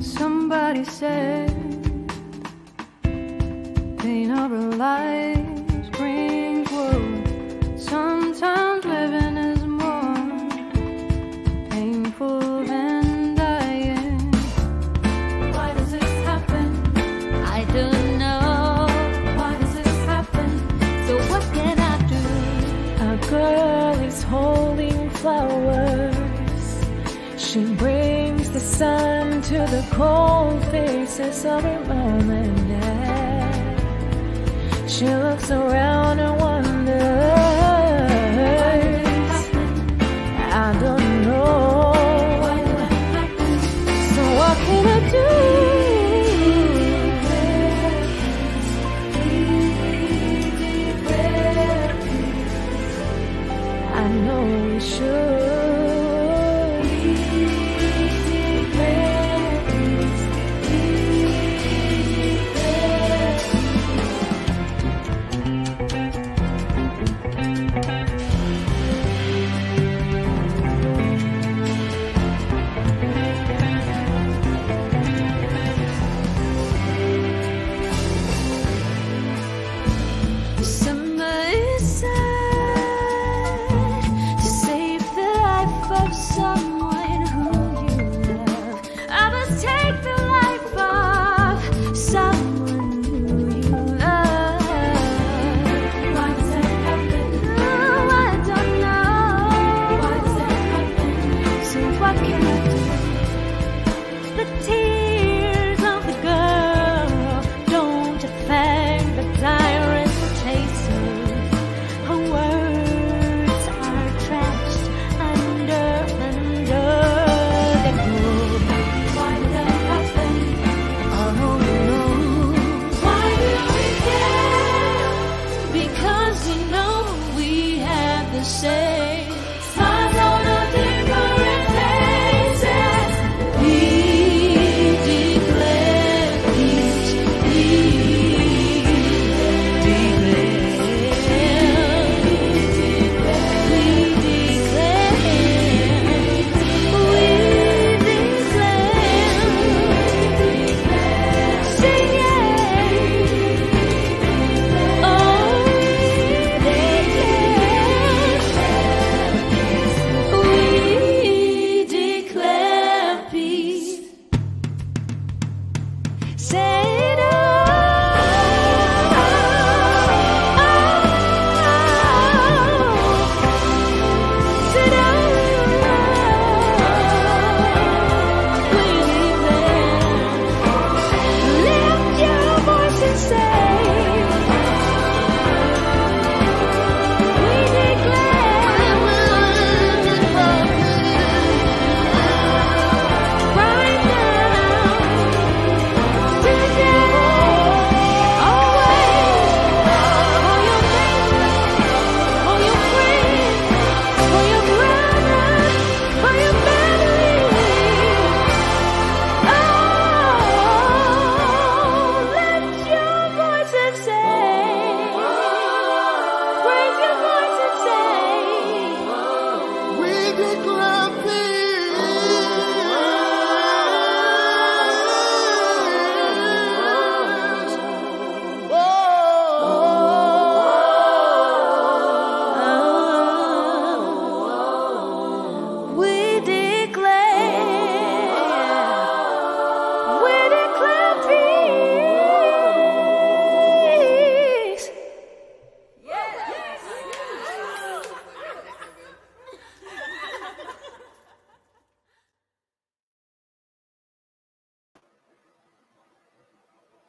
Somebody said the cold faces of her mom and dad. She looks around her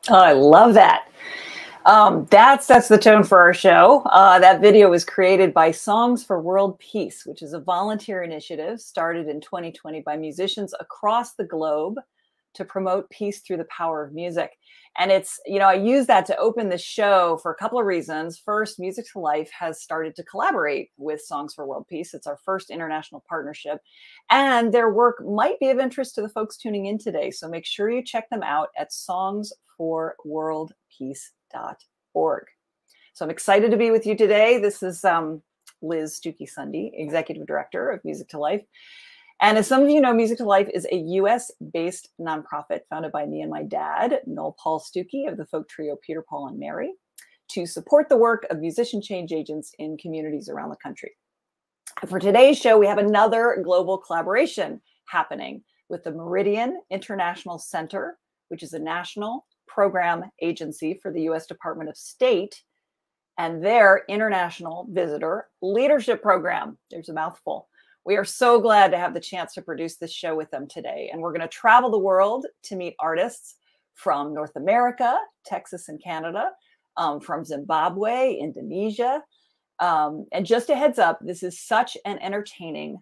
Oh, I love that. Um, that sets the tone for our show. Uh, that video was created by Songs for World Peace, which is a volunteer initiative started in 2020 by musicians across the globe to promote peace through the power of music. And it's, you know, I use that to open the show for a couple of reasons. First, Music to Life has started to collaborate with Songs for World Peace. It's our first international partnership. And their work might be of interest to the folks tuning in today. So make sure you check them out at songsforworldpeace.org. So I'm excited to be with you today. This is um, Liz Stookey Sunde, Executive Director of Music to Life. And as some of you know, Music to Life is a US based nonprofit founded by me and my dad, Noel Paul Stookey of the folk trio Peter, Paul, and Mary, to support the work of musician change agents in communities around the country. For today's show, we have another global collaboration happening with the Meridian International Center, which is a national program agency for the US Department of State, and their International Visitor Leadership Program. There's a mouthful. We are so glad to have the chance to produce this show with them today. And we're going to travel the world to meet artists from North America, Texas, and Canada, um, from Zimbabwe, Indonesia. Um, and just a heads up, this is such an entertaining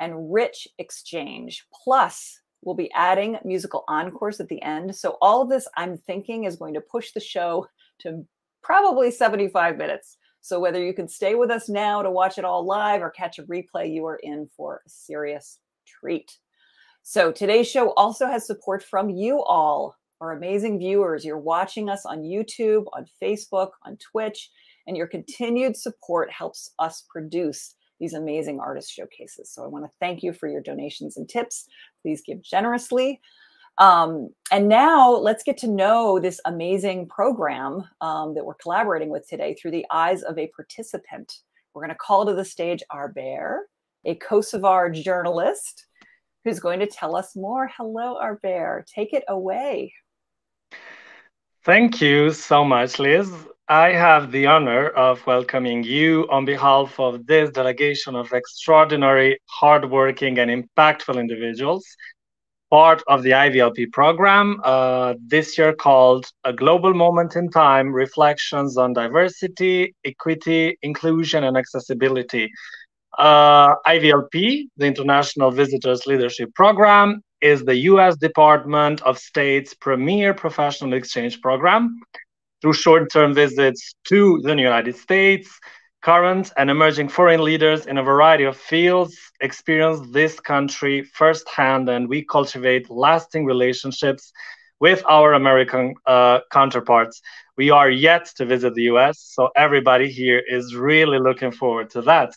and rich exchange. Plus, we'll be adding musical encores at the end. So, all of this, I'm thinking, is going to push the show to probably 75 minutes. So whether you can stay with us now to watch it all live or catch a replay, you are in for a serious treat. So today's show also has support from you all, our amazing viewers. You're watching us on YouTube, on Facebook, on Twitch, and your continued support helps us produce these amazing artist showcases. So I want to thank you for your donations and tips. Please give generously. Um, and now let's get to know this amazing program um, that we're collaborating with today through the eyes of a participant. We're going to call to the stage Arber, a Kosovar journalist who's going to tell us more. Hello, Arber. Take it away. Thank you so much, Liz. I have the honor of welcoming you on behalf of this delegation of extraordinary, hardworking, and impactful individuals part of the IVLP program uh, this year called A Global Moment in Time Reflections on Diversity, Equity, Inclusion, and Accessibility. Uh, IVLP, the International Visitors Leadership Program, is the US Department of State's premier professional exchange program. Through short term visits to the United States, current and emerging foreign leaders in a variety of fields experience this country firsthand, and we cultivate lasting relationships with our American uh, counterparts. We are yet to visit the US, so everybody here is really looking forward to that.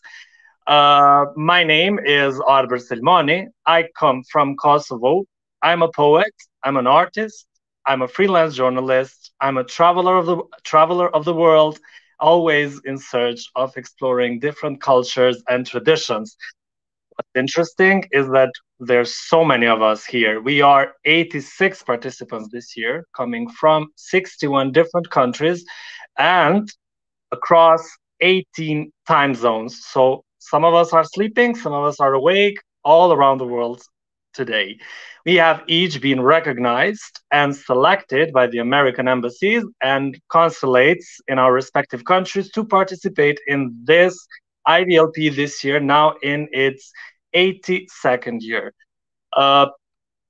Uh, my name is Arber Selmani. I come from Kosovo. I'm a poet, I'm an artist, I'm a freelance journalist, I'm a traveler of the traveler of the world, always in search of exploring different cultures and traditions. What's interesting is that there's so many of us here. We are 86 participants this year, coming from 61 different countries and across 18 time zones. So some of us are sleeping, some of us are awake, all around the world today. We have each been recognized and selected by the American embassies and consulates in our respective countries to participate in this IVLP this year, now in its 82nd year. Uh,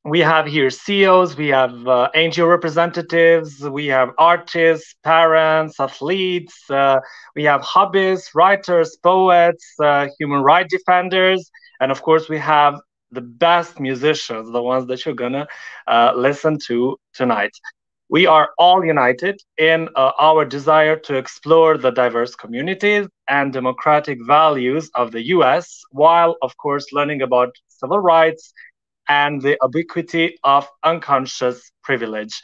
we have here CEOs, we have uh, NGO representatives, we have artists, parents, athletes, uh, we have hobbyists, writers, poets, uh, human rights defenders, and of course we have the best musicians, the ones that you're gonna uh, listen to tonight. We are all united in uh, our desire to explore the diverse communities and democratic values of the US, while, of course, learning about civil rights and the ubiquity of unconscious privilege.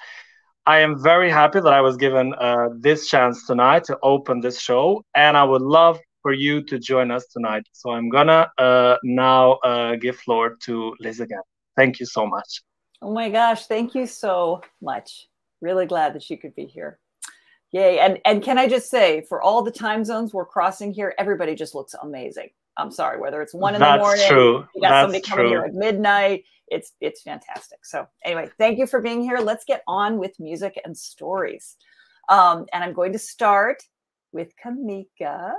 I am very happy that I was given uh, this chance tonight to open this show, and I would love for you to join us tonight. So I'm gonna uh, now uh, give floor to Liz again. Thank you so much. Oh my gosh, thank you so much. Really glad that you could be here. Yay. And and can I just say, for all the time zones we're crossing here, everybody just looks amazing. I'm sorry, whether it's one in That's the morning, true. you got That's somebody coming true. here at midnight. It's it's fantastic. So anyway, thank you for being here. Let's get on with music and stories. Um, and I'm going to start with Kamica.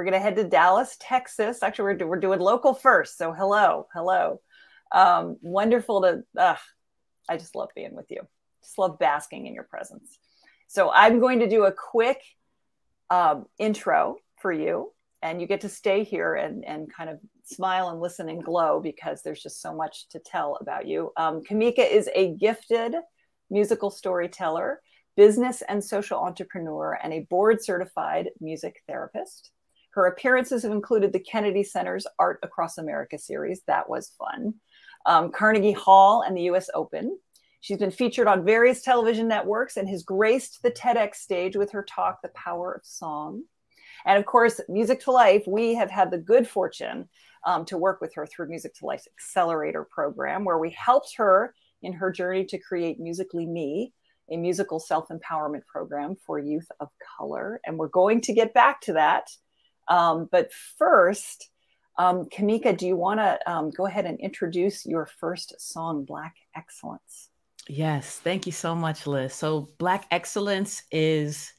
We're going to head to Dallas, Texas. Actually, we're, we're doing local first. So hello, hello. Um, wonderful to. I just love being with you. Just love basking in your presence. So I'm going to do a quick um, intro for you, and you get to stay here and and kind of smile and listen and glow because there's just so much to tell about you. Um, Kamica is a gifted musical storyteller, business and social entrepreneur, and a board certified music therapist. Her appearances have included the Kennedy Center's Art Across America series. That was fun. Um, Carnegie Hall and the US Open. She's been featured on various television networks and has graced the TEDx stage with her talk, The Power of Song. And of course, Music to Life, we have had the good fortune um, to work with her through Music to Life's Accelerator program, where we helped her in her journey to create Musically Me, a musical self empowerment program for youth of color. And we're going to get back to that. Um, but first, um, Kamica, do you want to um, go ahead and introduce your first song, Black Excellence? Yes, thank you so much, Liz. So, Black Excellence is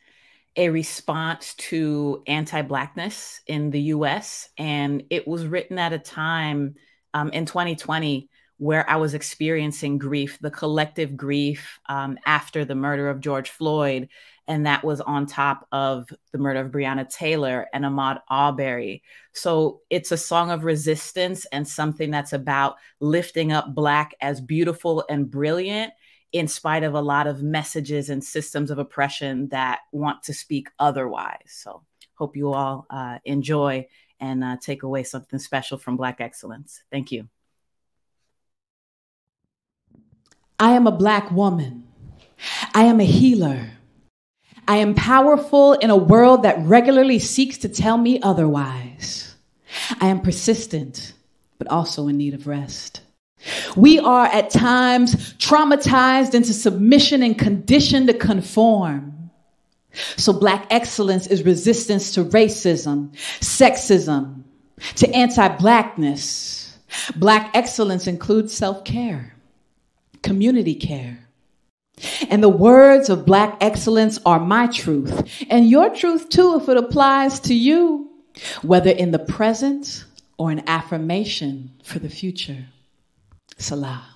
a response to anti Blackness in the US. And it was written at a time um, in 2020 where I was experiencing grief, the collective grief um, after the murder of George Floyd. And that was on top of the murder of Breonna Taylor and Ahmaud Arbery. So it's a song of resistance and something that's about lifting up Black as beautiful and brilliant in spite of a lot of messages and systems of oppression that want to speak otherwise. So, hope you all uh, enjoy and uh, take away something special from Black Excellence. Thank you. I am a Black woman. I am a healer. I am powerful in a world that regularly seeks to tell me otherwise. I am persistent, but also in need of rest. We are at times traumatized into submission and conditioned to conform. So black excellence is resistance to racism, sexism, to anti-blackness. Black excellence includes self-care, community care. And the words of black excellence are my truth and your truth too if it applies to you, whether in the present or an affirmation for the future. Salah.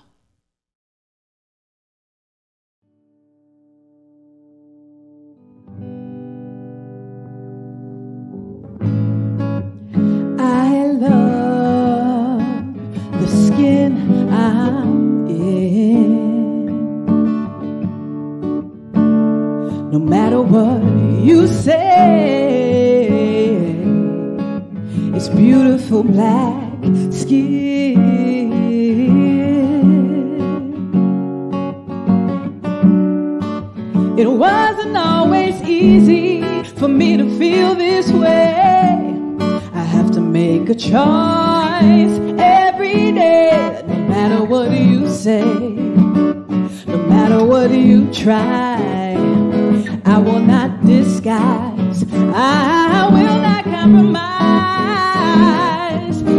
No matter what you say, it's beautiful black skin. It wasn't always easy for me to feel this way. I have to make a choice every day. No matter what you say, no matter what you try, I will not disguise. I will not compromise.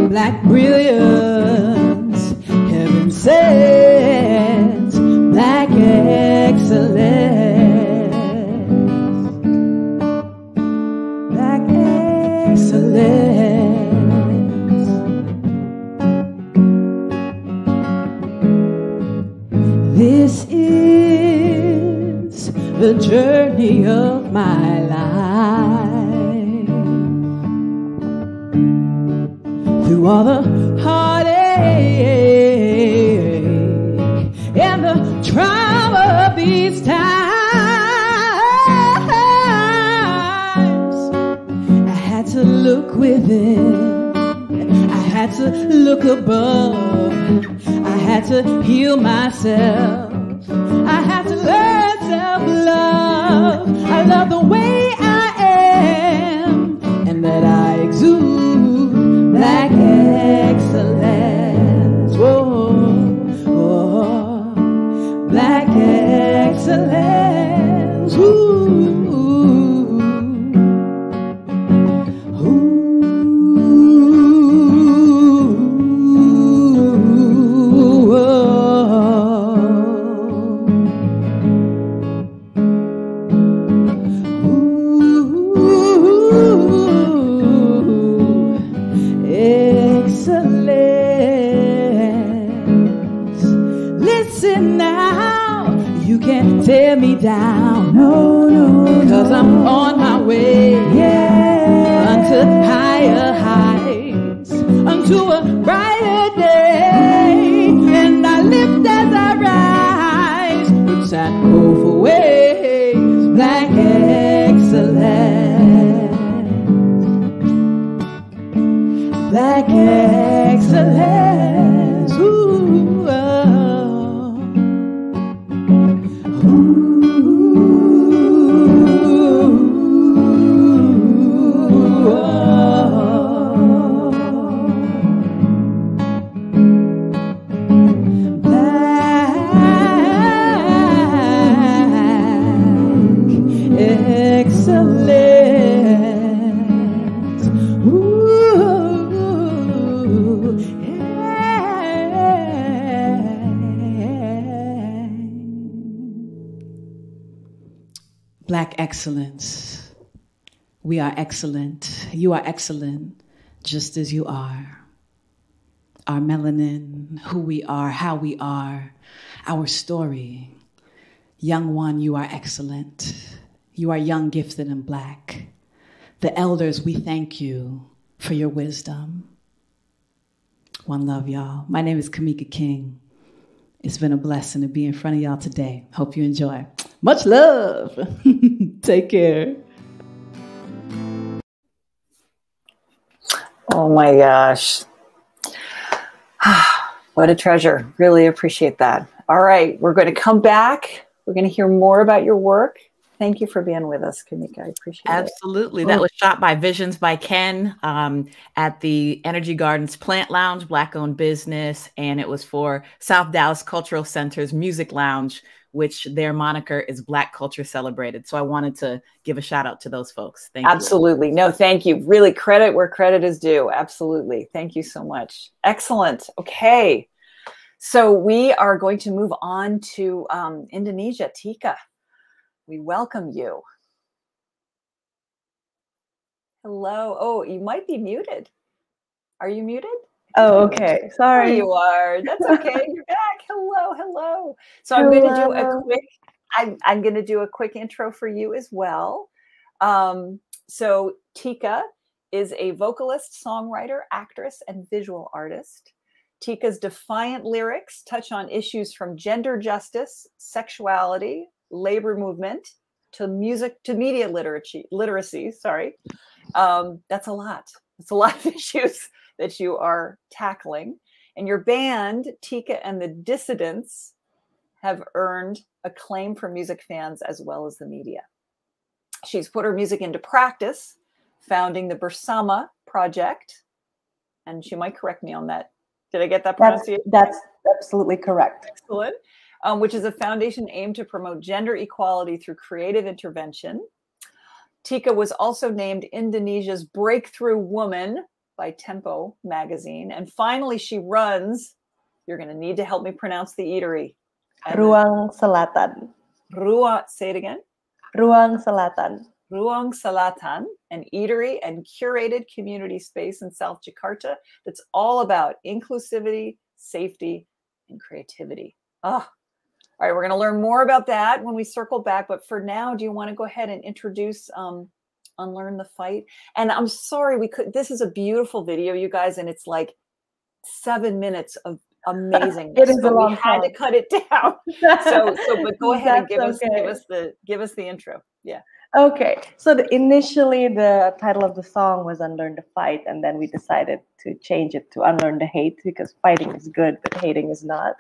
Black brilliance, heaven sends. Journey of my life. Through all the heartache and the trauma of these times, I had to look within. I had to look above. I had to heal myself. I had to learn love. I love the way I am and that I exude black excellence. Whoa, whoa, black excellence. Are excellent. You are excellent just as you are. Our melanin, who we are, how we are, our story. Young one, you are excellent. You are young, gifted, and black. The elders, we thank you for your wisdom. One love, y'all. My name is Kamica King. It's been a blessing to be in front of y'all today. Hope you enjoy. Much love. Take care. Oh my gosh. what a treasure. Really appreciate that. All right, we're going to come back. We're going to hear more about your work. Thank you for being with us, Kamica. I appreciate it. Absolutely. That was shot by Visions by Ken um, at the Energy Gardens Plant Lounge, Black owned business. And it was for South Dallas Cultural Center's Music Lounge, which their moniker is Black Culture Celebrated. So I wanted to give a shout out to those folks. Thank you. Absolutely. No, thank you. Really credit where credit is due. Absolutely. Thank you so much. Excellent. Okay. So we are going to move on to um, Indonesia. Tika, we welcome you. Hello. Oh, you might be muted. Are you muted? Oh, okay. There Sorry. you are. That's okay. You're back. Hello, hello. So I'm going to do a quick. I'm, I'm going to do a quick intro for you as well. Um, so Tika is a vocalist, songwriter, actress, and visual artist. Tika's defiant lyrics touch on issues from gender justice, sexuality, labor movement, to music, to media literacy. Literacy, sorry. Um, that's a lot. It's a lot of issues that you are tackling. And your band, Tika and the Dissidents, have earned acclaim from music fans as well as the media. She's put her music into practice, founding the Bersama Project. And she might correct me on that. Did I get that That's pronunciation? that's absolutely correct. Excellent. Um, which is a foundation aimed to promote gender equality through creative intervention. Tika was also named Indonesia's Breakthrough Woman by Tempo magazine. And finally, she runs, you're going to need to help me pronounce the eatery. Ruang Selatan. Rua, say it again. Ruang Selatan. Ruang Selatan, an eatery and curated community space in South Jakarta that's all about inclusivity, safety, and creativity. Oh, all right, we're going to learn more about that when we circle back. But for now, do you want to go ahead and introduce um, Unlearn the Fight? And I'm sorry, we could. This is a beautiful video, you guys, and it's like seven minutes of amazing. It is a long. we had to cut it down. So, so, but go ahead and give us give us the give us the intro. Yeah. Okay, so the, initially the title of the song was Unlearn the Fight, and then we decided to change it to Unlearn the Hate because fighting is good, but hating is not.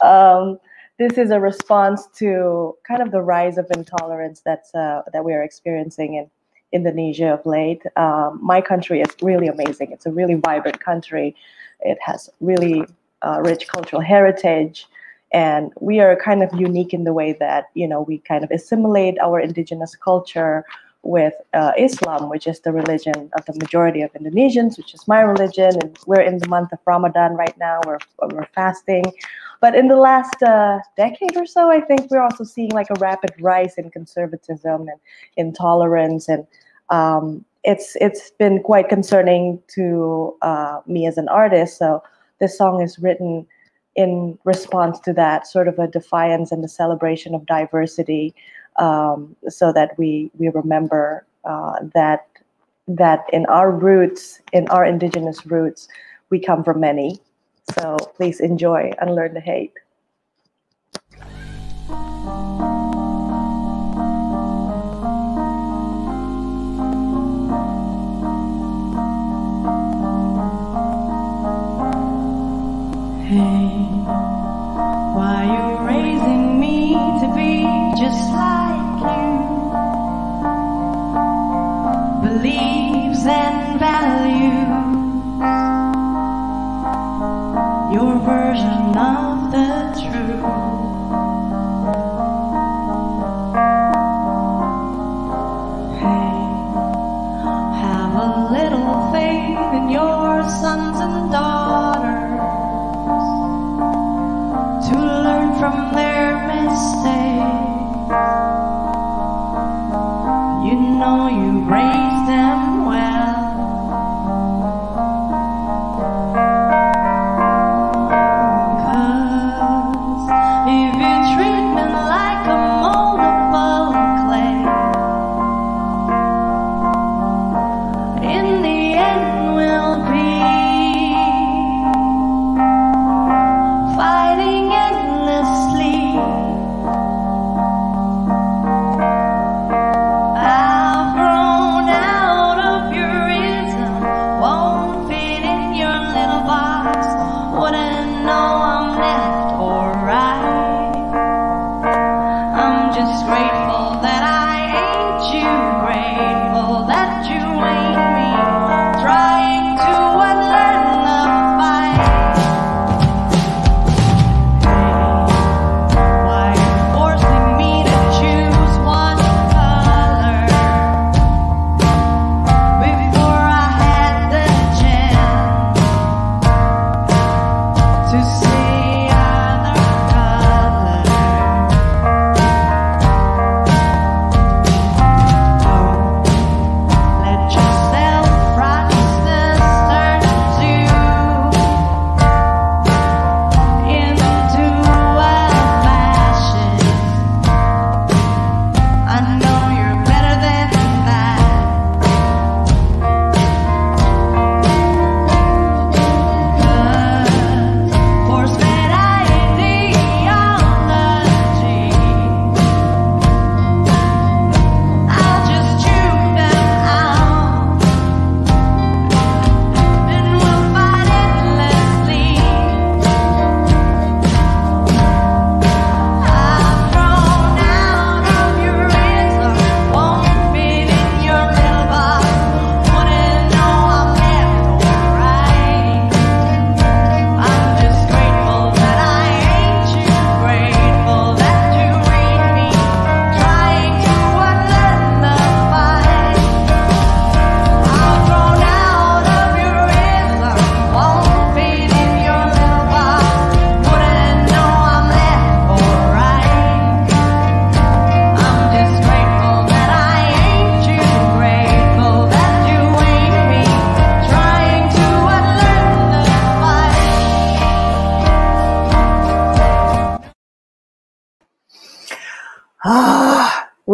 Um, this is a response to kind of the rise of intolerance that's uh, that we are experiencing in Indonesia of late. Um, my country is really amazing. It's a really vibrant country. It has really uh, rich cultural heritage and we are kind of unique in the way that you know we kind of assimilate our indigenous culture with uh, Islam, which is the religion of the majority of Indonesians, which is my religion, and we're in the month of Ramadan right now. We're we're fasting, but in the last uh, decade or so, I think we're also seeing like a rapid rise in conservatism and intolerance, and um, it's it's been quite concerning to uh, me as an artist. So this song is written in response to that sort of a defiance and the celebration of diversity um, so that we we remember uh, that that in our roots, in our indigenous roots, we come from many. So please enjoy and learn to Hate.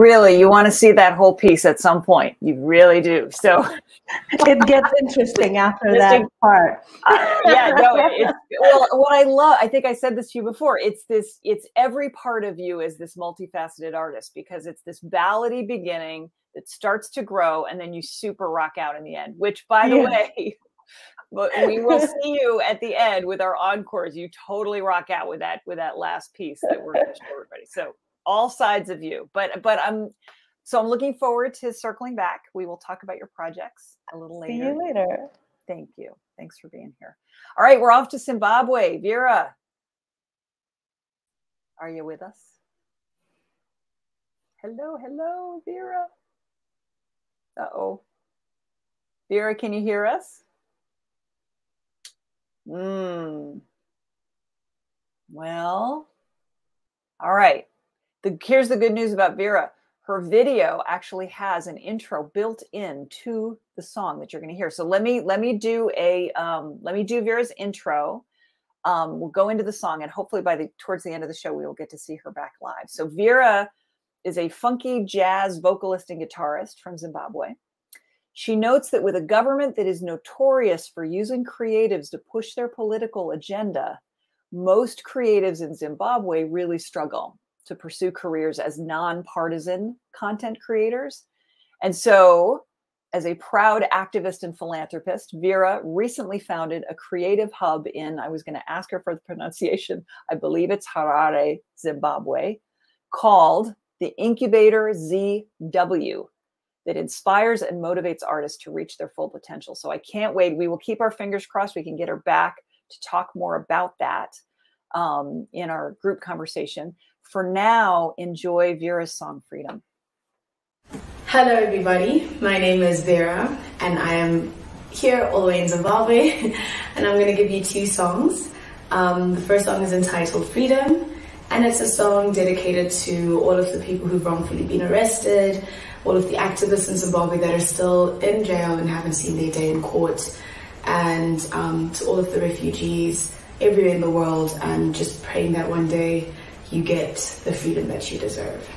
Really, you want to see that whole piece at some point. You really do. So, It gets interesting after that part. uh, yeah, no, it's well, what I love, I think I said this to you before. It's this, it's every part of you is this multifaceted artist because it's this ballady beginning that starts to grow and then you super rock out in the end, which by the Yeah. way, but we will see you at the end with our encores. You totally rock out with that, with that last piece that we're going to show everybody. So all sides of you, but, but I'm, so I'm looking forward to circling back. We will talk about your projects a little later. See you later. Thank you. Thanks for being here. All right, we're off to Zimbabwe. Vera, are you with us? Hello, hello, Vera. Uh oh. Vera, can you hear us? Hmm. Well, all right. The, here's the good news about Vera. Her video actually has an intro built into the song that you're going to hear. So let me let me do a um, let me do Vera's intro. Um, we'll go into the song, and hopefully by the towards the end of the show, we will get to see her back live. So Vera is a funky jazz vocalist and guitarist from Zimbabwe. She notes that with a government that is notorious for using creatives to push their political agenda, most creatives in Zimbabwe really struggle to pursue careers as nonpartisan content creators. And so, as a proud activist and philanthropist, Vera recently founded a creative hub in, I was going to ask her for the pronunciation, I believe it's Harare, Zimbabwe, called the Incubator ZW that inspires and motivates artists to reach their full potential. So I can't wait. We will keep our fingers crossed. We can get her back to talk more about that um, in our group conversation. For now, enjoy Vera's song Freedom. Hello, everybody. My name is Vera, and I am here all the way in Zimbabwe. and I'm going to give you two songs. Um, the first song is entitled Freedom, and it's a song dedicated to all of the people who've wrongfully been arrested, all of the activists in Zimbabwe that are still in jail and haven't seen their day in court, and um, to all of the refugees everywhere in the world, and just praying that one day you get the freedom that you deserve.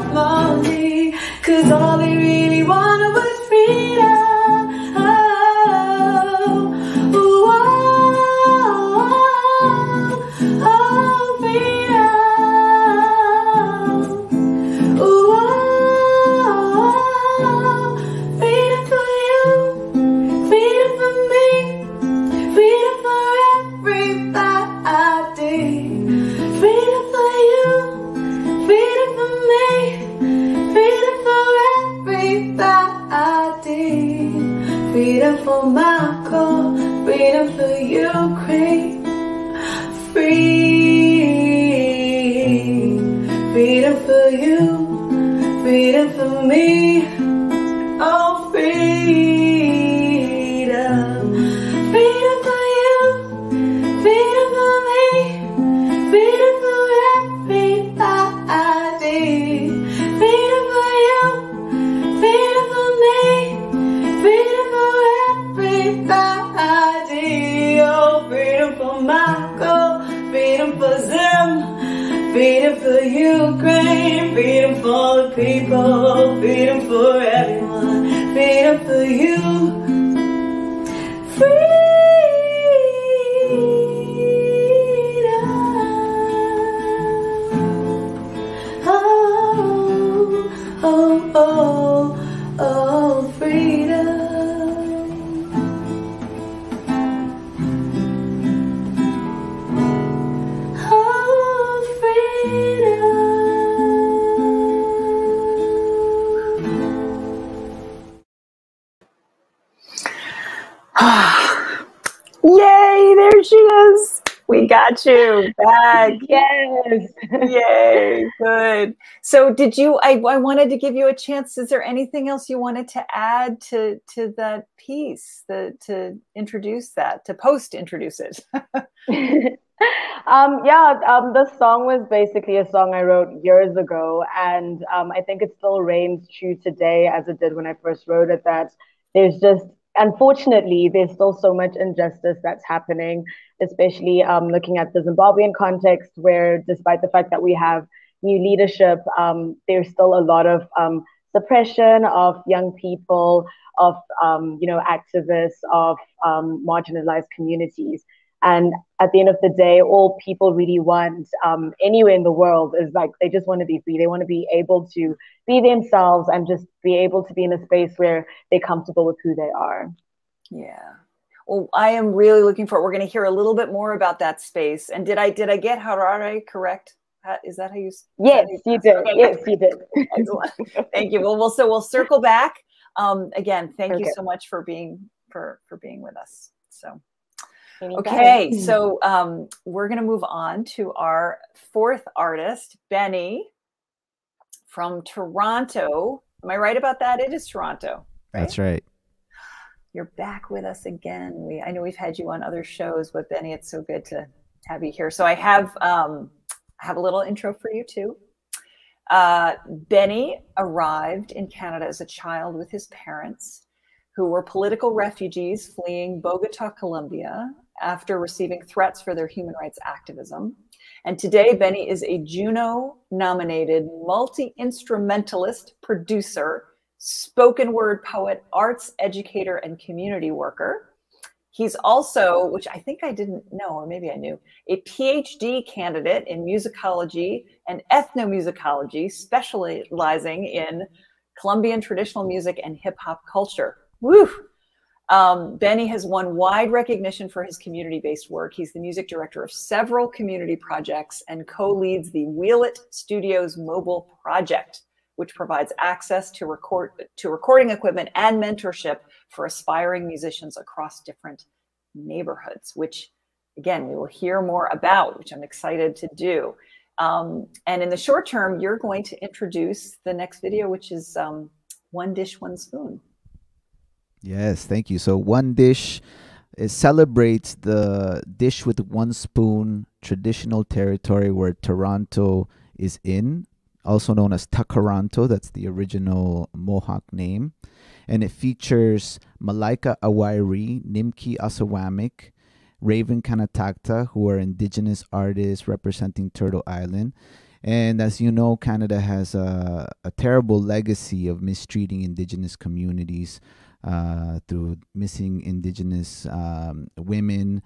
About. Cause all they really did you I, I wanted to give you a chance. Is there anything else you wanted to add to to that piece, the to introduce that, to post introduce it? um, yeah, um, the song was basically a song I wrote years ago, and um, I think it still reigns true today as it did when I first wrote it. That there's just, unfortunately, there's still so much injustice that's happening, especially um, looking at the Zimbabwean context, where despite the fact that we have new leadership, um, there's still a lot of um, suppression of young people, of um, you know activists, of um, marginalized communities. And at the end of the day, all people really want um, anywhere in the world is like they just want to be free. They want to be able to be themselves and just be able to be in a space where they're comfortable with who they are. Yeah. Well, I am really looking for. We're going to hear a little bit more about that space. And did I did I get Harare correct? How- Is that how you? is that Yes, how you pronounce did. Okay. Yes, you did. Thank you. Well, we'll so we'll circle back. Um, again, thank you so much for being for for being with us. So okay, so um, we're going to move on to our fourth artist, Beny from Toronto. Am I right about that? It is Toronto. That's right. You're back with us again. We I know we've had you on other shows, but Beny, it's so good to have you here. So I have um, I have a little intro for you too. Uh, Beny arrived in Canada as a child with his parents, who were political refugees fleeing Bogota, Colombia, after receiving threats for their human rights activism. And today, Beny is a Juno nominated multi instrumentalist, producer, spoken word poet, arts educator, and community worker. He's also, which I think I didn't know, or maybe I knew, a PhD candidate in musicology and ethnomusicology, specializing in Colombian traditional music and hip hop culture. Woo! Um, Beny has won wide recognition for his community based work. He's the music director of several community projects and co leads the Wheel It Studios mobile project, which provides access to, record, to recording equipment and mentorship for aspiring musicians across different neighborhoods, which again, we will hear more about, which I'm excited to do. Um, and in the short term, you're going to introduce the next video, which is um, One Dish, One Spoon. Yes, thank you. So one dish it celebrates the dish with one spoon traditional territory where Toronto is in, also known as Tkaronto. That's the original Mohawk name. And it features Malaika Awairi, Nimkii Osawamick, Raven Kanatakta, who are indigenous artists representing Turtle Island. And as you know, Canada has a, a terrible legacy of mistreating indigenous communities uh, through missing indigenous um, women,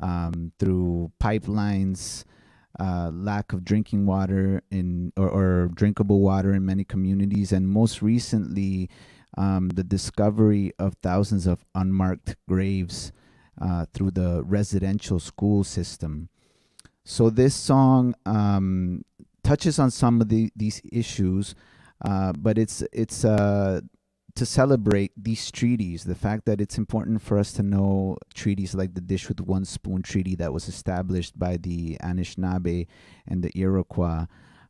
um, through pipelines, uh, lack of drinking water in or, or drinkable water in many communities, and most recently, um, the discovery of thousands of unmarked graves uh, through the residential school system. So this song um, touches on some of the, these issues, uh, but it's it's uh, to celebrate these treaties. The fact that it's important for us to know treaties like the Dish with One Spoon Treaty that was established by the Anishinaabe and the Iroquois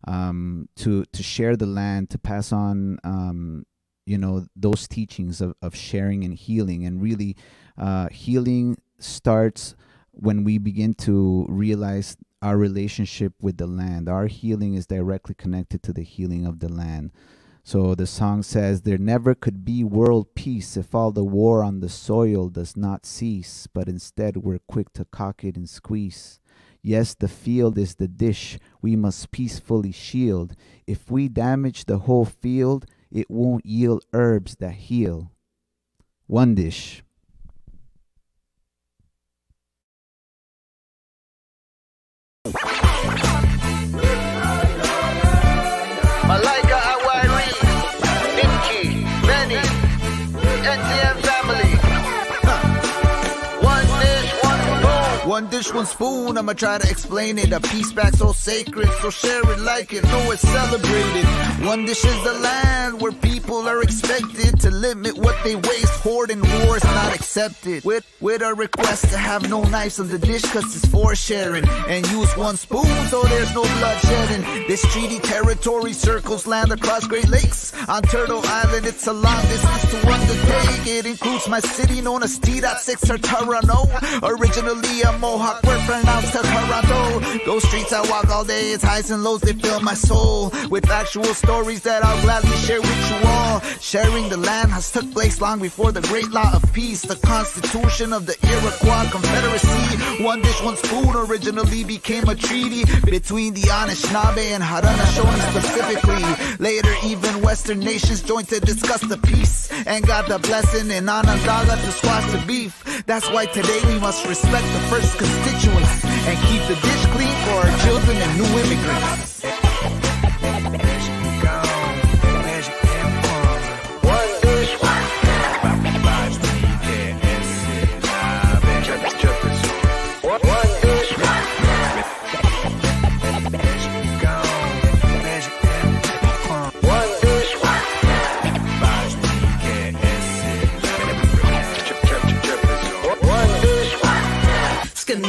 um, to to share the land, to pass on. Um, you know those teachings of, of sharing and healing and really uh, healing starts when we begin to realize our relationship with the land our healing is directly connected to the healing of the land so the song says there never could be world peace if all the war on the soil does not cease but instead we're quick to cock it and squeeze Yes, the field is the dish we must peacefully shield. If we damage the whole field, it won't yield herbs that heal. One dish. Malaika Awairi, One dish, one spoon. I'ma try to explain it. A piece back so sacred, so share it like it. Know it's celebrated. One dish is the land where people people are expected to limit what they waste. Hoarding war is not accepted. With with a request to have no knives on the dish cause it's for sharing. And use one spoon so there's no bloodshedding. This treaty territory circles land across Great Lakes. On Turtle Island, it's a long distance to undertake. It includes my city known as T.6 or Toronto. Originally a Mohawk word pronounced Toronto. Those streets I walk all day, it's highs and lows, they fill my soul. With actual stories that I'll gladly share with you all. Sharing the land has took place long before the great law of peace. The constitution of the Iroquois Confederacy. One dish, one spoon originally became a treaty between the Anishinaabe and Haudenosaunee specifically. Later, even Western nations joined to discuss the peace and got the blessing in Onondaga to squash the beef. That's why today we must respect the first constituents and keep the dish clean for our children and new immigrants.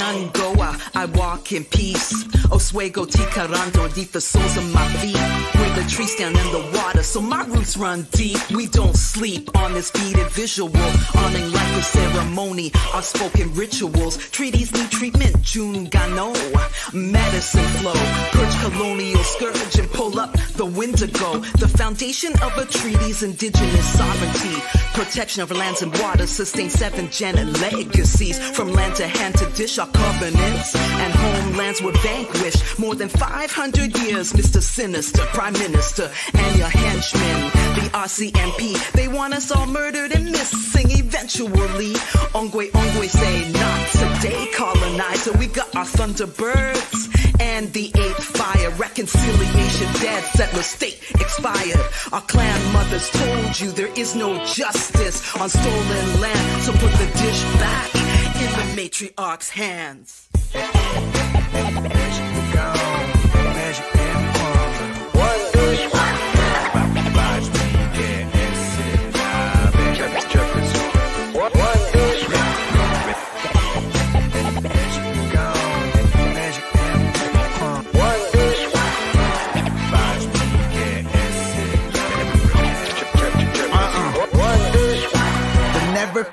Skanangoa, I walk in peace. Oswego, Ticarando, deep the soles of my feet. Where the trees stand in the water, so my roots run deep. We don't sleep on this beaded visual. Honoring life with ceremony, our spoken rituals. Treaties need treatment, June. Medicine flow, purge colonial scourge and pull up the Wendigo. The foundation of a treaty's indigenous sovereignty. Protection of lands and waters, sustain seven gen legacies. From land to hand to dish our covenants. And homelands were vanquished. More than 500 years, Mr. Sinister, Prime Minister, and your henchmen. The RCMP, they want us all murdered and missing eventually. Ongwe Ongwe say, not today, colonizer. We got our Thunderbirds. And the eighth fire, reconciliation dead, settler state expired. Our clan mothers told you there is no justice on stolen land, so put the dish back in the matriarch's hands. Never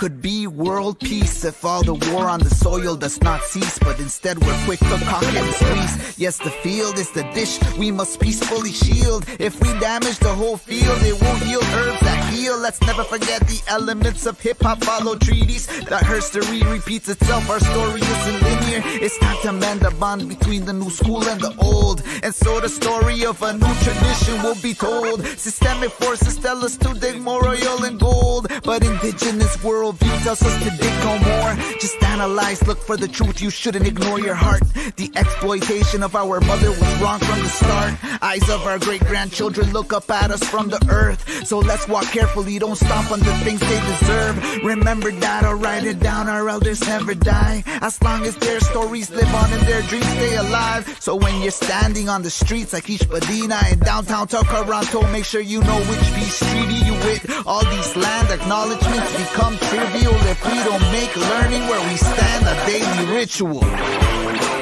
could be world peace if all the war on the soil does not cease, but instead we're quick to cock and squeeze. Yes, the field is the dish we must peacefully shield. If we damage the whole field, it won't yield herbs that heal. Let's never forget the elements of hip hop follow treaties. That history repeats itself, our story isn't linear. It's time to mend the bond between the new school and the old. And so the story of a new tradition will be told. Systemic forces tell us to dig more oil and gold. But indigenous worldview tells us to dig no more. Just analyze, look for the truth. You shouldn't ignore your heart. The exploitation of our mother was wrong from the start. Eyes of our great grandchildren look up at us from the earth. So let's walk carefully, don't stomp on the things they deserve. Remember that or write it down, our elders never die. As long as their stories live on and their dreams stay alive. So when you're standing on the streets like Ishpadina in downtown Toronto, make sure you know which peace treaty you with. All these land acknowledgements become trivial if we don't make learning where we stand a daily ritual.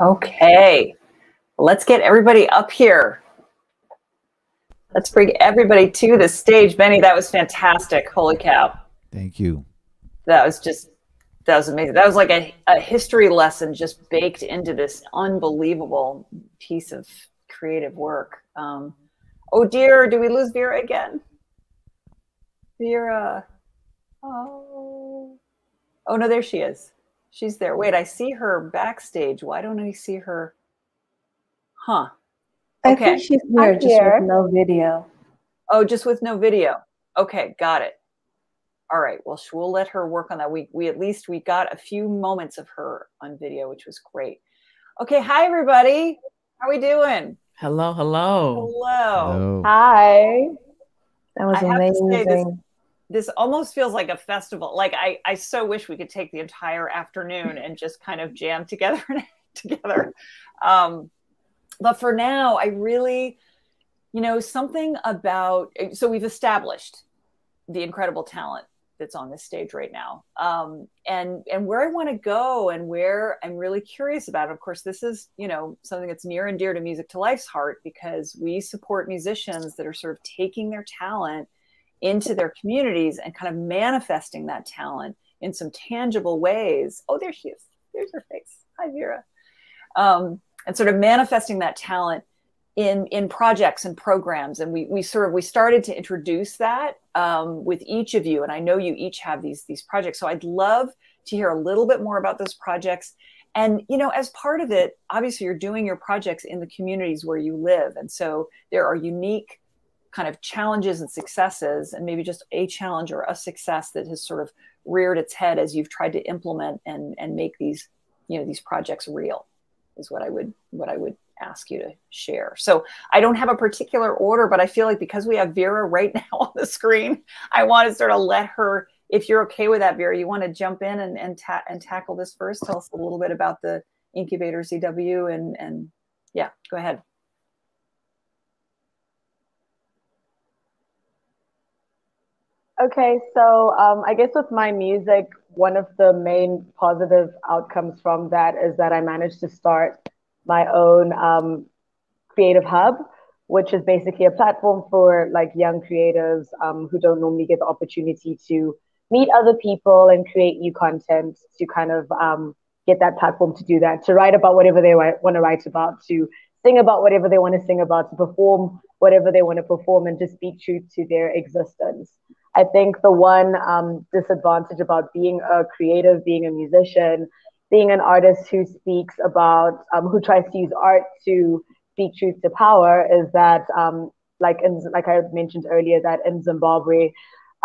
Okay, let's get everybody up here. Let's bring everybody to the stage. Beny, that was fantastic. Holy cow. Thank you. That was just, that was amazing. That was like a, a history lesson just baked into this unbelievable piece of creative work. Um, oh dear, do we lose Vera again? Vera. Oh. Oh no, there she is. She's there. Wait, I see her backstage. Why don't I see her? Huh. I Okay. think she's here, just here. with no video. Oh, just with no video. Okay, got it. All right. Well, sh- we'll let her work on that. We we at least we got a few moments of her on video, which was great. Okay, hi everybody. How are we doing? Hello, hello. Hello. Hi. That was I have to say, this, amazing. This almost feels like a festival. Like I, I so wish we could take the entire afternoon and just kind of jam together together. Um, but for now, I really, you know, something about so we've established the incredible talent that's on this stage right now um, and and where i want to go and where i'm really curious about of course this is you know something that's near and dear to music to life's heart because we support musicians that are sort of taking their talent into their communities and kind of manifesting that talent in some tangible ways. Oh there she is. There's her face. Hi vera. Um, and sort of manifesting that talent in in projects and programs. And we we sort of we started to introduce that um, with each of you. And i know you each have these these projects. So i'd love to hear a little bit more about those projects. And you know as part of it obviously you're doing your projects in the communities where you live. And so there are unique kind of challenges and successes and maybe just a challenge or a success that has sort of reared its head as you've tried to implement and and make these you know these projects real is what i would what i would ask you to share. So I don't have a particular order, but I feel like because we have Vera right now on the screen, I want to sort of let her, if you're okay with that, Vera, you want to jump in and and, ta- and tackle this first. Tell us a little bit about the incubator CW and and yeah, go ahead. Okay, so um, I guess with my music, one of the main positive outcomes from that is that I managed to start my own um, creative hub, which is basically a platform for like young creatives um, who don't normally get the opportunity to meet other people and create new content to kind of um, get that platform to do that, to write about whatever they want to write about, to sing about whatever they want to sing about, to perform whatever they want to perform, and just speak true to their existence. I think the one um, disadvantage about being a creative, being a musician, being an artist who speaks about, um, who tries to use art to speak truth to power is that, um, like in, like I mentioned earlier, that in Zimbabwe,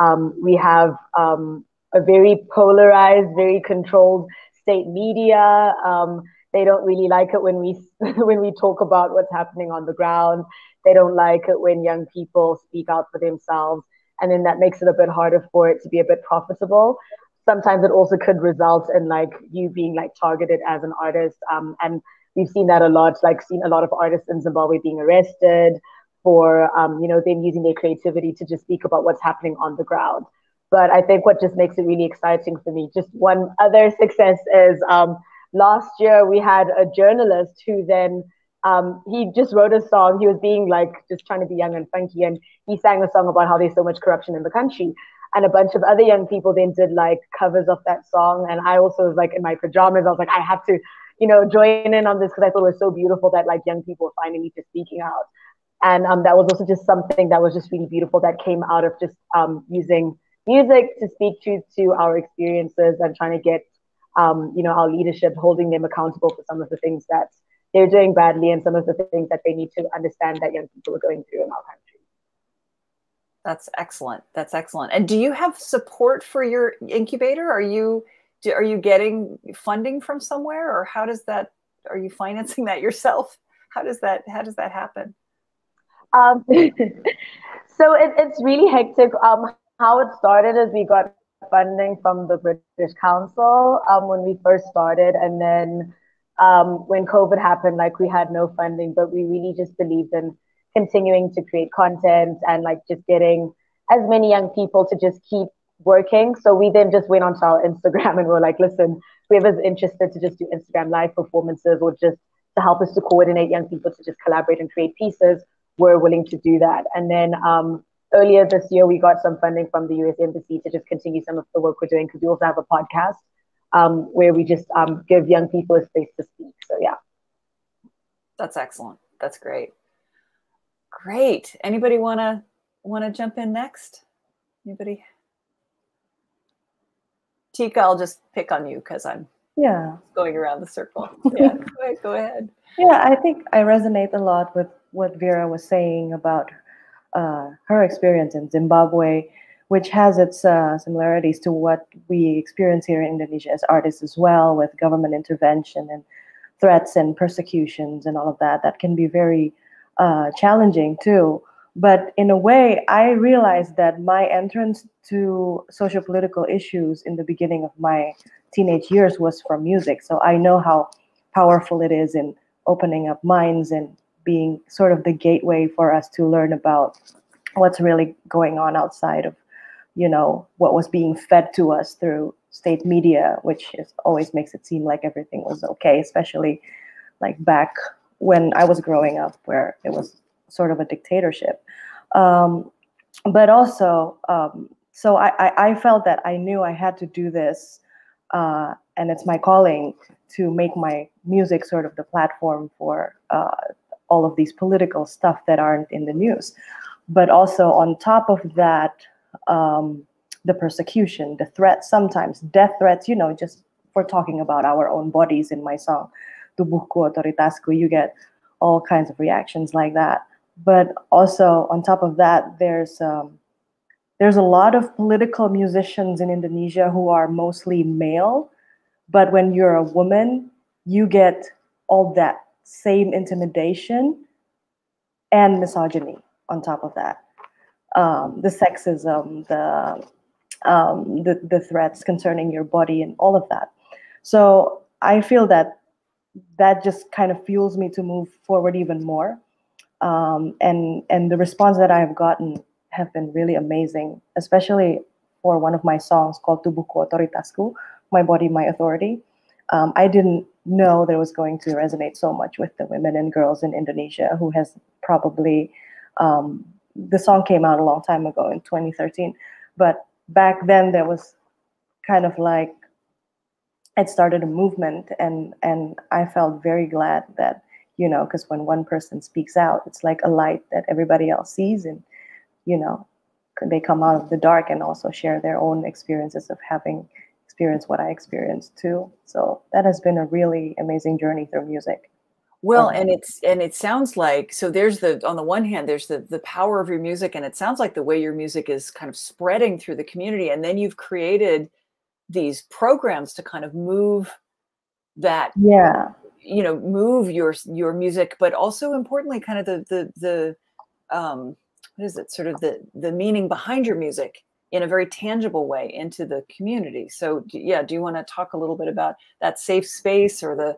um, we have um, a very polarized, very controlled state media. Um, they don't really like it when we when we talk about what's happening on the ground. They don't like it when young people speak out for themselves, and then that makes it a bit harder for it to be a bit profitable. Sometimes it also could result in like you being like targeted as an artist um, and we've seen that a lot like seen a lot of artists in zimbabwe being arrested for um, you know them using their creativity to just speak about what's happening on the ground. But i think what just makes it really exciting for me just one other success is um, last year we had a journalist who then um, he just wrote a song. He was being like just trying to be young and funky and he sang a song about how there's so much corruption in the country. And a bunch of other young people then did like covers of that song. And i also was like in my pajamas. I was like i have to you know join in on this because i thought it was so beautiful that like young people finally just speaking out. And um, that was also just something that was just really beautiful that came out of just um, using music to speak truth to our experiences and trying to get um, you know our leadership holding them accountable for some of the things that they're doing badly and some of the things that they need to understand that young people are going through in our country That's excellent. That's excellent. And do you have support for your incubator? Are you do, are you getting funding from somewhere, or how does that? Are you financing that yourself? How does that How does that happen? Um, so it, it's really hectic. Um, how it started is we got funding from the British Council um, when we first started, and then um, when COVID happened, like we had no funding, but we really just believed in continuing to create content and like just getting as many young people to just keep working. So we then just went onto our Instagram and we're like, listen, whoever's interested to just do Instagram live performances or just to help us to coordinate young people to just collaborate and create pieces, we're willing to do that. And then um, earlier this year, we got some funding from the US Embassy to just continue some of the work we're doing because we also have a podcast um, where we just um, give young people a space to speak. So yeah. That's excellent. That's great. Great. Anybody want to want to jump in next? Anybody? Tika, I'll just pick on you because I'm Yeah. going around the circle. Yeah, go ahead. Go ahead. Yeah, I think I resonate a lot with what Vera was saying about uh, her experience in Zimbabwe, which has its uh, similarities to what we experience here in Indonesia as artists as well, with government intervention and threats and persecutions and all of that. That can be very uh, challenging too. But in a way, I realized that my entrance to social political issues in the beginning of my teenage years was from music. So I know how powerful it is in opening up minds and being sort of the gateway for us to learn about what's really going on outside of you know what was being fed to us through state media which is, always makes it seem like everything was okay especially like back when i was growing up where it was sort of a dictatorship um, but also um, so I, I, I felt that i knew i had to do this uh, and it's my calling to make my music sort of the platform for uh, all of these political stuff that aren't in the news. But also on top of that, um, the persecution, the threats, sometimes death threats, you know, just for talking about our own bodies in my song, Tubuhku Otoritasku, you get all kinds of reactions like that. But also on top of that, there's um, there's a lot of political musicians in Indonesia who are mostly male, but when you're a woman, you get all that same intimidation and misogyny on top of that. Um, the sexism, the, um, the the threats concerning your body, and all of that. So I feel that that just kind of fuels me to move forward even more. Um, and and the response that I've gotten have been really amazing, especially for one of my songs called Tubuhku Otoritasku, My Body, My Authority. Um, I didn't know that it was going to resonate so much with the women and girls in Indonesia who has probably, um, the song came out a long time ago in 2013, but back then there was kind of like, it started a movement and, and I felt very glad that, you know, because when one person speaks out, it's like a light that everybody else sees and you know, they come out of the dark and also share their own experiences of having experienced what I experienced too. So that has been a really amazing journey through music. Well, Um, and it's and it sounds like so there's the on the one hand there's the the power of your music and it sounds like the way your music is kind of spreading through the community and then you've created these programs to kind of move that yeah, you know move your your music but also importantly kind of the the the um what is it sort of the the meaning behind your music in a very tangible way into the community. So yeah do you want to talk a little bit about that safe space or the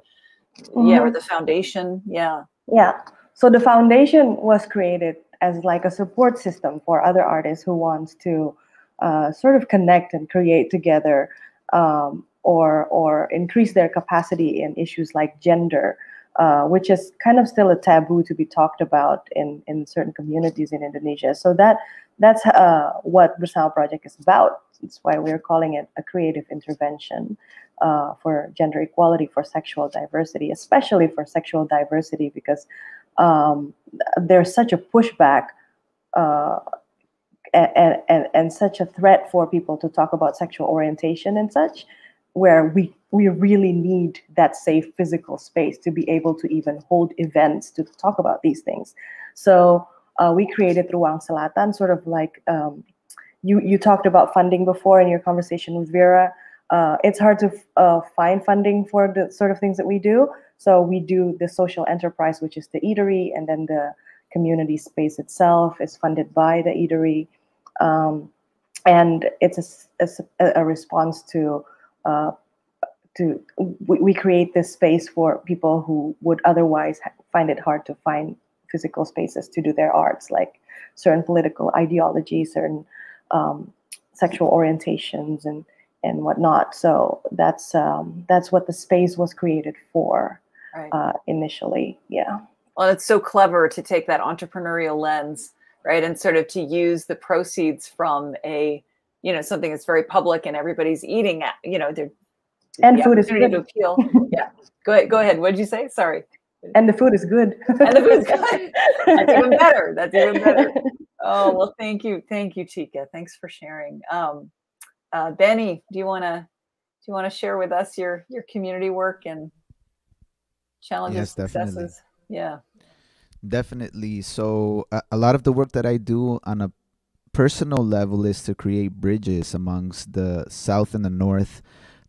yeah or the foundation yeah yeah. So the foundation was created as like a support system for other artists who wants to uh, sort of connect and create together um, or or increase their capacity in issues like gender, uh, which is kind of still a taboo to be talked about in in certain communities in Indonesia. So that that's uh, what Bersama Project is about. It's why we're calling it a creative intervention uh, for gender equality, for sexual diversity, especially for sexual diversity, because um, there's such a pushback uh, and, and, and such a threat for people to talk about sexual orientation and such, where we, we really need that safe physical space to be able to even hold events to talk about these things. So uh, we created Ruang Selatan, sort of like um, you, you talked about funding before in your conversation with Vera. Uh, it's hard to uh, find funding for the sort of things that we do. So we do the social enterprise, which is the eatery, and then the community space itself is funded by the eatery. Um, and it's a response to uh, to we, we create this space for people who would otherwise find it hard to find physical spaces to do their arts, like certain political ideologies, certain um, sexual orientations, and and whatnot. So that's um, that's what the space was created for right uh, initially. Yeah. well it's so clever to take that entrepreneurial lens right and sort of to use the proceeds from a you know something that's very public and everybody's eating at you know they're And the food is opportunity to good. appeal yeah go ahead go ahead what did you say sorry And the food is good. and the food's good that's even better that's even better oh well thank you thank you tika thanks for sharing um uh benny do you want to do you want to share with us your your community work and challenges, Yes, definitely. successes? Yeah. Definitely. So a, a lot of the work that I do on a personal level is to create bridges amongst the South and the North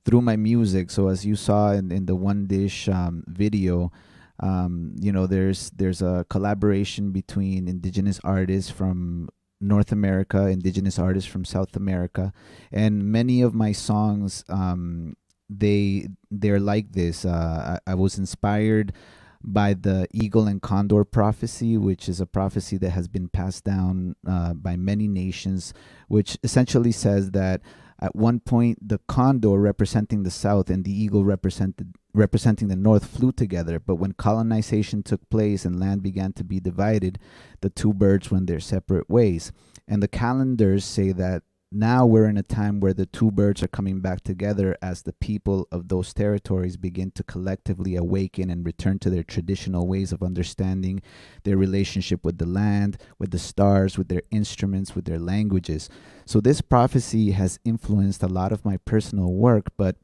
through my music. So as you saw in, in the One Dish um, video, um, you know, there's there's a collaboration between indigenous artists from North America, indigenous artists from South America, and many of my songs, um, they they're like this. Uh, I, I was inspired by the eagle and condor prophecy, which is a prophecy that has been passed down uh, by many nations, which essentially says that at one point the condor representing the south and the eagle represented representing the north flew together. But when colonization took place and land began to be divided the two birds went their separate ways. And the calendars say that now we're in a time where the two birds are coming back together as the people of those territories begin to collectively awaken and return to their traditional ways of understanding their relationship with the land, with the stars, with their instruments, with their languages. So, this prophecy has influenced a lot of my personal work, but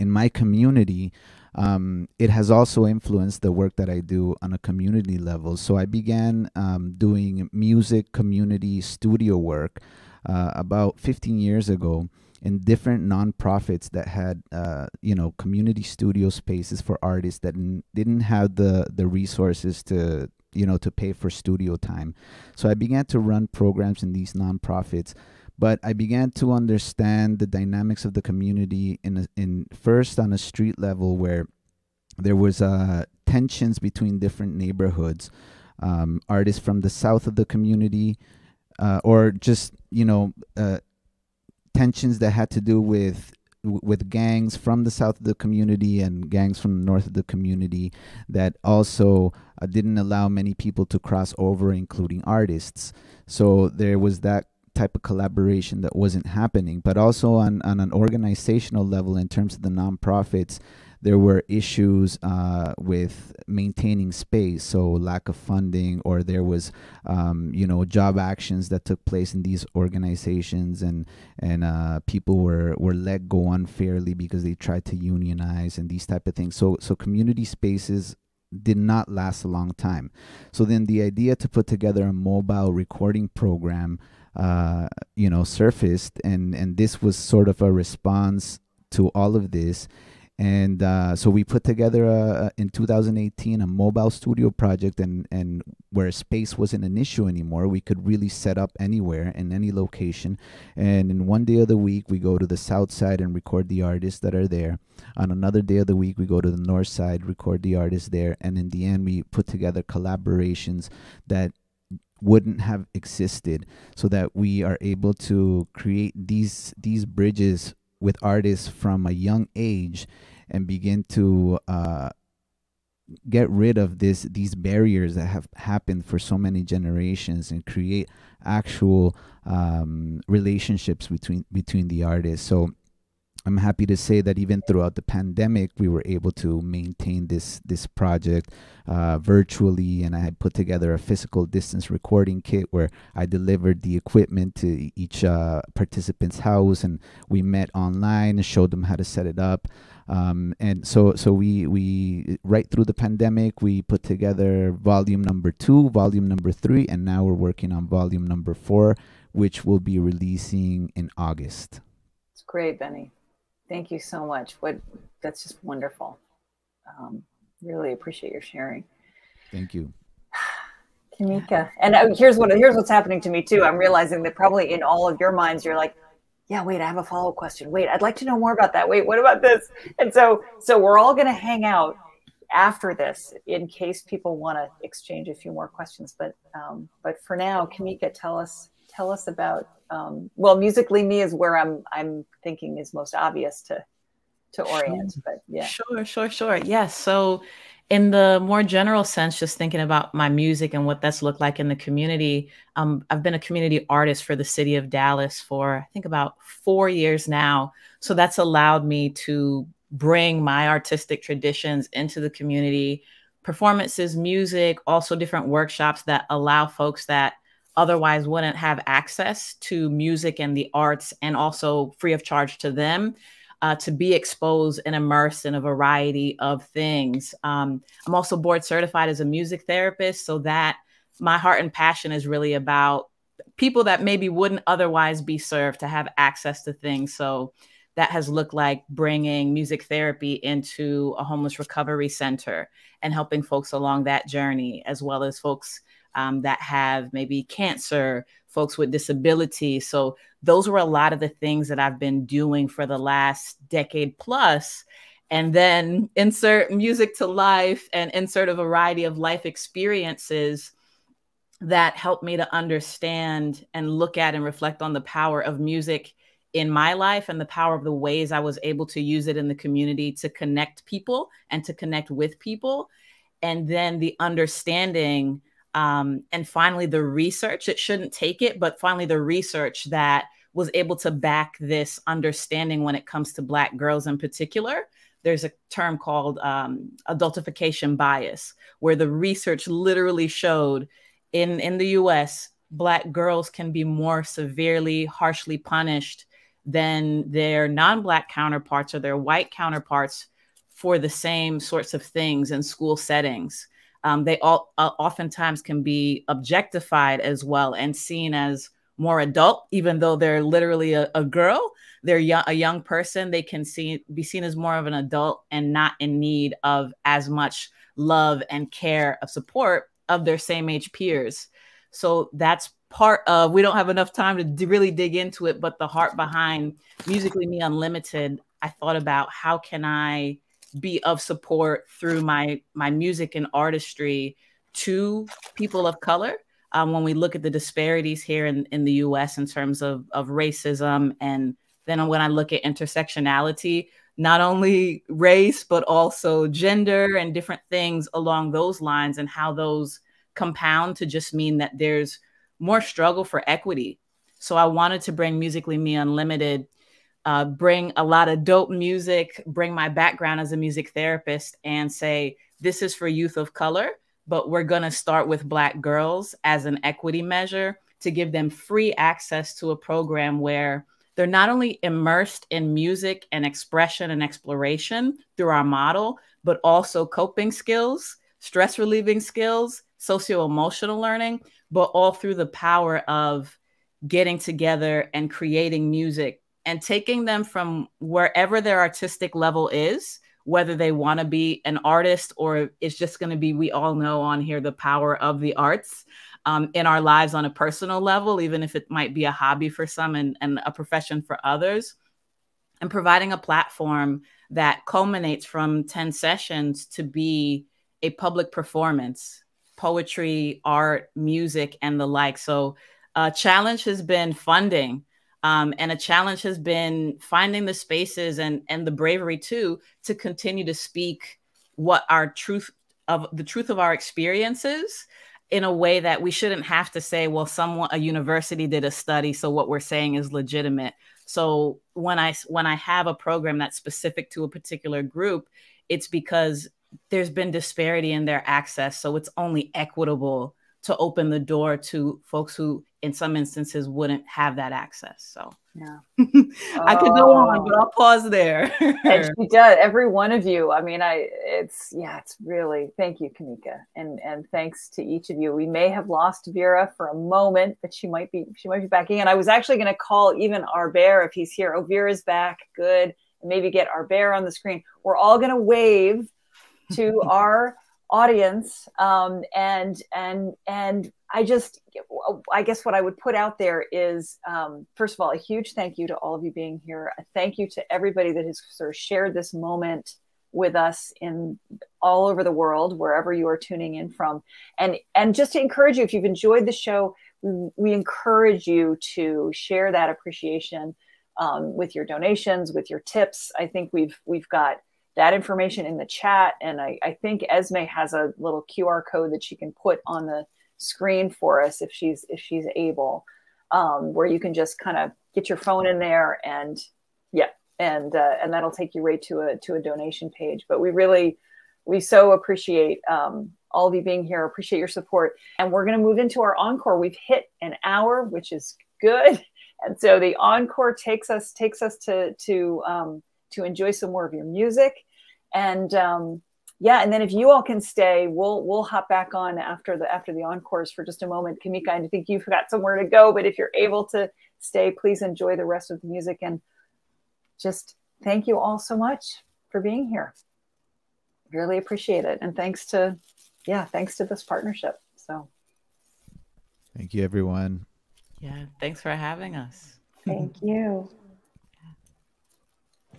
in my community, um, it has also influenced the work that I do on a community level. So I began um, doing music community studio work uh, about 15 years ago in different nonprofits that had uh, you know community studio spaces for artists that didn't have the the resources to you know to pay for studio time. So i began to run programs in these nonprofits but i began to understand the dynamics of the community in a, in first on a street level where there was uh, tensions between different neighborhoods. Um, artists from the south of the community uh, or just you know uh, tensions that had to do with with gangs from the south of the community and gangs from the north of the community that also uh, didn't allow many people to cross over including artists. So there was that type of collaboration that wasn't happening. But also on, on an organizational level in terms of the nonprofits there were issues uh, with maintaining space, so lack of funding, or there was, um, you know, job actions that took place in these organizations, and and uh, people were were let go unfairly because they tried to unionize and these type of things. So so community spaces did not last a long time. So then the idea to put together a mobile recording program, uh, you know, surfaced, and and this was sort of a response to all of this and uh, so we put together a, in 2018 a mobile studio project and and where space wasn't an issue anymore we could really set up anywhere in any location. And in one day of the week we go to the south side and record the artists that are there. On another day of the week we go to the north side record the artists there. And in the end we put together collaborations that wouldn't have existed so that we are able to create these these bridges with artists from a young age and begin to uh, get rid of this these barriers that have happened for so many generations and create actual um, relationships between between the artists. So I'm happy to say that even throughout the pandemic, we were able to maintain this this project uh, virtually, and I had put together a physical distance recording kit where I delivered the equipment to each uh, participant's house, and we met online and showed them how to set it up. Um, and so so we we right through the pandemic, we put together volume number two, volume number three, and now we're working on volume number four, which will be releasing in August. It's great, Beny. Thank you so much. What that's just wonderful. Um, really appreciate your sharing, Thank you. Kamica. And uh, here's what here's what's happening to me too. I'm realizing that probably in all of your minds, you're like, yeah, wait, I have a follow up question. Wait, I'd like to know more about that. Wait, what about this? And so so we're all going to hang out after this in case people want to exchange a few more questions. But um, but for now, Kamica, tell us tell us about um, well, musically me is where I'm I'm thinking is most obvious to to orient. But yeah, Sure, sure, sure. Yes. So, in the more general sense, just thinking about my music and what that's looked like in the community, um, I've been a community artist for the city of Dallas for, I think, about four years now. So, that's allowed me to bring my artistic traditions into the community, performances, music, also different workshops that allow folks that otherwise wouldn't have access to music and the arts and also free of charge to them uh, to be exposed and immersed in a variety of things. Um, I'm also board certified as a music therapist, so that my heart and passion is really about people that maybe wouldn't otherwise be served to have access to things. So that has looked like bringing music therapy into a homeless recovery center and helping folks along that journey, as well as folks um, that have maybe cancer, folks with disabilities. So those were a lot of the things that I've been doing for the last decade plus. and then insert music to life and insert a variety of life experiences that helped me to understand and look at and reflect on the power of music in my life and the power of the ways I was able to use it in the community to connect people and to connect with people. And then the understanding um, and finally the research, it shouldn't take it, but finally the research that was able to back this understanding when it comes to Black girls in particular. There's a term called um, adultification bias, where the research literally showed in, in the US, Black girls can be more severely, harshly punished than their non Black counterparts or their white counterparts for the same sorts of things in school settings. Um, they all uh, oftentimes can be objectified as well and seen as more adult, even though they're literally a, a girl. They're a young person. They can see be seen as more of an adult and not in need of as much love and care of support of their same age peers. So that's part of we don't have enough time to really dig into it but the heart behind musically me unlimited i thought about how can i be of support through my my music and artistry to people of color um, when we look at the disparities here in, in the us in terms of, of racism and then when i look at intersectionality not only race but also gender and different things along those lines and how those compound to just mean that there's more struggle for equity. So I wanted to bring Musically Me Unlimited, uh, bring a lot of dope music, bring my background as a music therapist, and say, this is for youth of color, but we're going to start with Black girls as an equity measure to give them free access to a program where they're not only immersed in music and expression and exploration through our model, but also coping skills, stress relieving skills, socio emotional learning, but all through the power of getting together and creating music and taking them from wherever their artistic level is, whether they want to be an artist or it's just going to be, we all know on here the power of the arts um, in our lives on a personal level, even if it might be a hobby for some and, and a profession for others. And providing a platform that culminates from 10 sessions to be a public performance poetry, art, music, and the like. So, a challenge has been funding, um, and a challenge has been finding the spaces and and the bravery too to continue to speak what our truth of the truth of our experiences in a way that we shouldn't have to say, well, someone a university did a study, so what we're saying is legitimate. So when I when I have a program that's specific to a particular group, it's because there's been disparity in their access. So it's only equitable to open the door to folks who, in some instances, wouldn't have that access. So, yeah, I could go on, but oh. I'll pause there. and she does. Every one of you. I mean, I. It's yeah. It's really. Thank you, Kamica, and and thanks to each of you. We may have lost Vera for a moment, but she might be. She might be back in. I was actually going to call even our bear if he's here. Oh, Vera's back. Good. And maybe get our bear on the screen. We're all going to wave to our audience um, and and and i just i guess what i would put out there is um, first of all a huge thank you to all of you being here. A thank you to everybody that has sort of shared this moment with us in all over the world wherever you are tuning in from. And and just to encourage you if you've enjoyed the show we, we encourage you to share that appreciation um, with your donations with your tips. I think we've we've got that information in the chat. And I, I think Esme has a little QR code that she can put on the screen for us if she's if she's able, um, where you can just kind of get your phone in there and yeah, and uh, and that'll take you right to a to a donation page. But we really we so appreciate um, all of you being here. Appreciate your support, and we're going to move into our encore. We've hit an hour, which is good, and so the encore takes us takes us to to um, to enjoy some more of your music. And um, yeah, and then if you all can stay, we'll we'll hop back on after the after the encores for just a moment. Kamica, I think you've got somewhere to go, but if you're able to stay, please enjoy the rest of the music and just thank you all so much for being here. Really appreciate it. And thanks to yeah, thanks to this partnership. So Thank you, everyone. Yeah, thanks for having us. Thank you.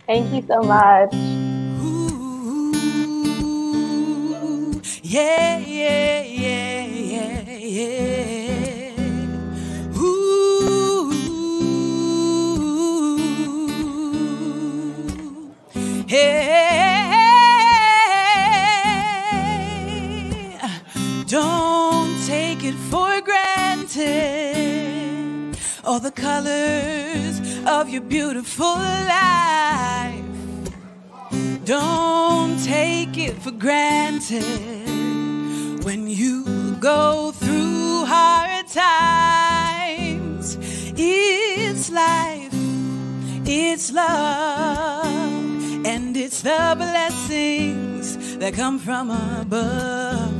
Thank you so much. Yeah, yeah, yeah, yeah, yeah. Ooh. Hey, don't take it for granted. All the colors of your beautiful life. Don't take it for granted when you go through hard times. It's life, it's love, and it's the blessings that come from above.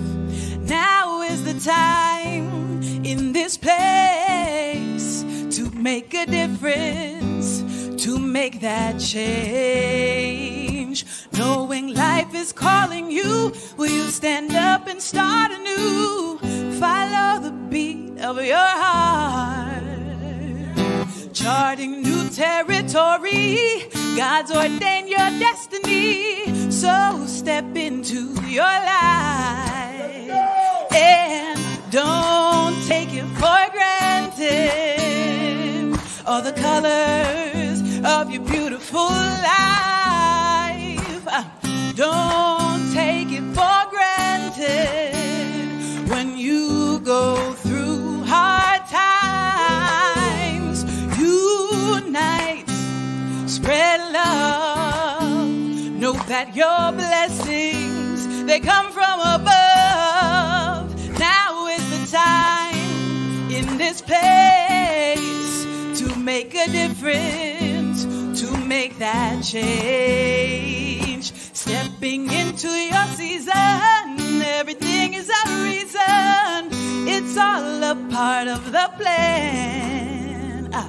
Now is the time in this place to make a difference, to make that change. Knowing life is calling you, will you stand up and start anew? Follow the beat of your heart. Charting new territory, God's ordained your destiny. So step into your life and don't take it for granted. All the colors of your beautiful life. Don't take it for granted when you go through hard times. Unite, spread love. Know that your blessings they come from above. Now is the time in this place to make a difference, to make that change. Stepping into your season, everything is a reason. It's all a part of the plan. Ah.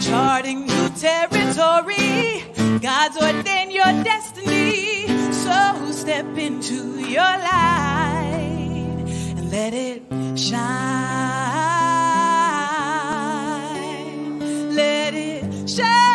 Charting new territory, God's ordained your destiny. So step into your light and let it shine. Let it shine.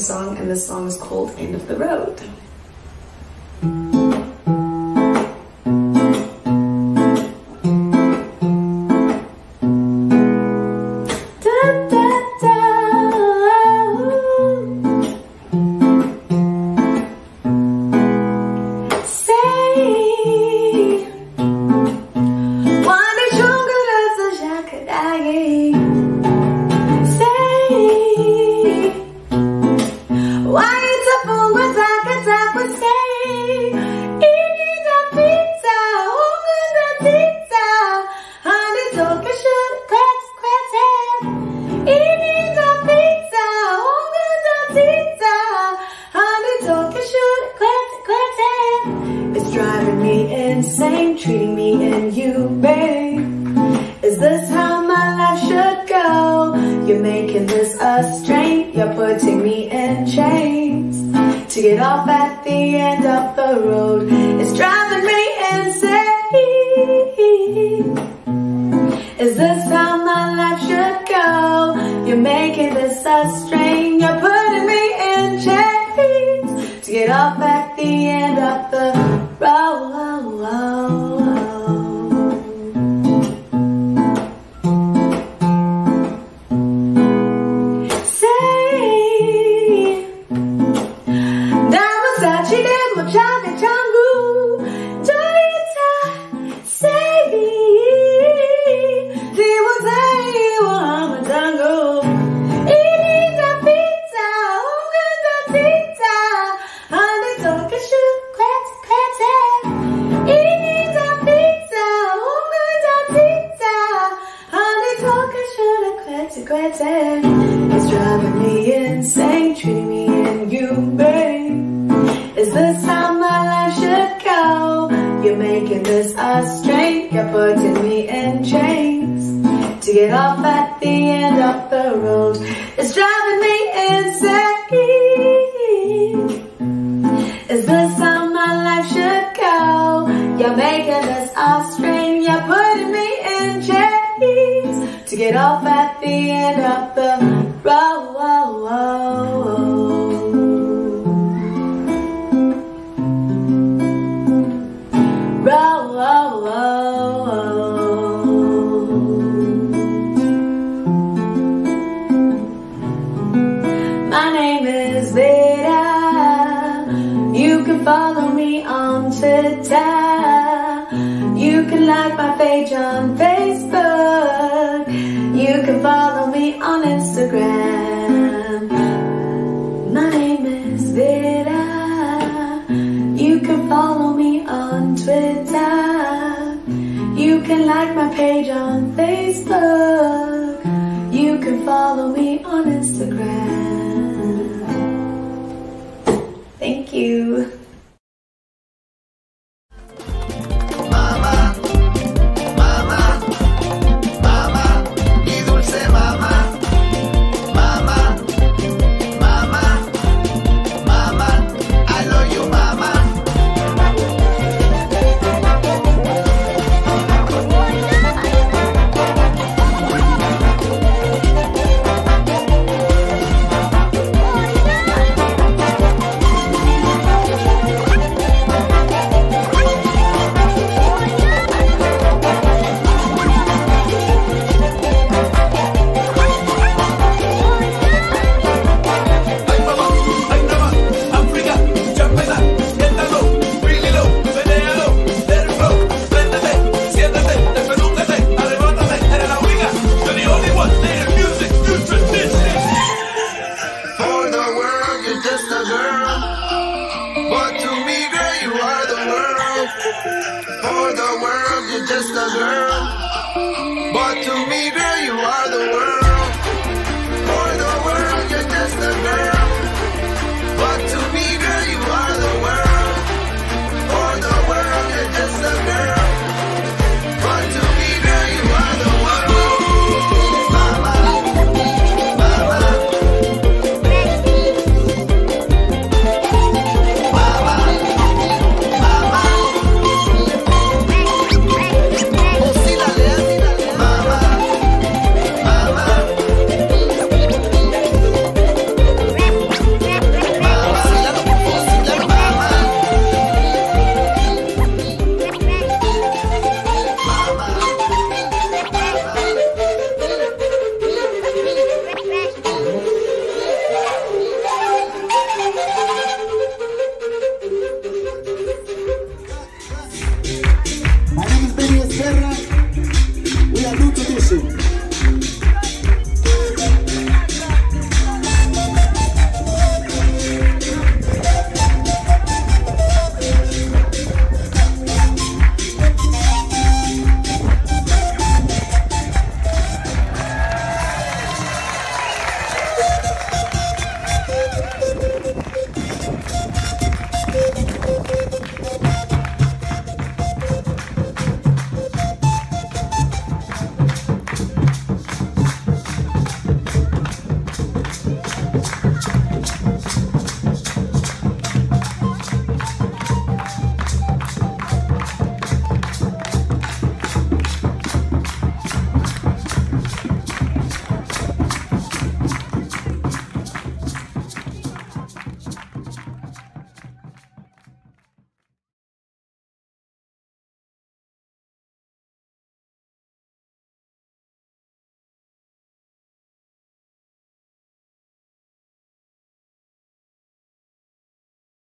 song, and this song is called End of the Road.